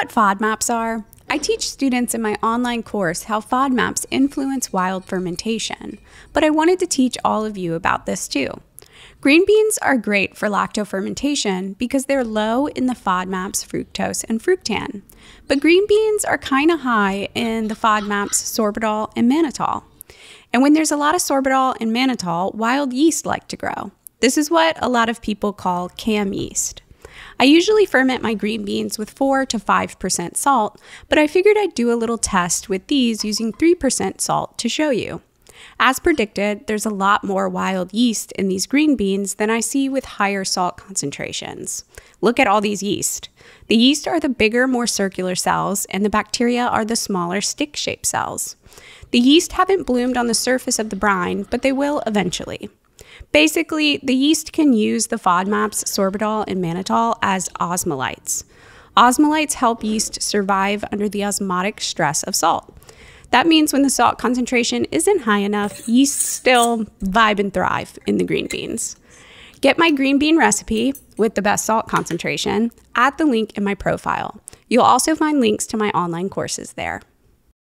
what FODMAPs are? I teach students in my online course how FODMAPs influence wild fermentation, but I wanted to teach all of you about this too. Green beans are great for lactofermentation because they're low in the FODMAPs fructose and fructan. But green beans are kind of high in the FODMAPs sorbitol and mannitol. And when there's a lot of sorbitol and mannitol, wild yeast like to grow. This is what a lot of people call kahm yeast. I usually ferment my green beans with 4 to 5% salt, but I figured I'd do a little test with these using 3% salt to show you. As predicted, there's a lot more wild yeast in these green beans than I see with higher salt concentrations. Look at all these yeast. The yeast are the bigger, more circular cells, and the bacteria are the smaller stick shaped cells. The yeast haven't bloomed on the surface of the brine, but they will eventually. Basically, the yeast can use the FODMAPs, sorbitol, and mannitol as osmolytes. Osmolytes help yeast survive under the osmotic stress of salt. That means when the salt concentration isn't high enough, yeast still vibe and thrive in the green beans. Get my green bean recipe with the best salt concentration at the link in my profile. You'll also find links to my online courses there.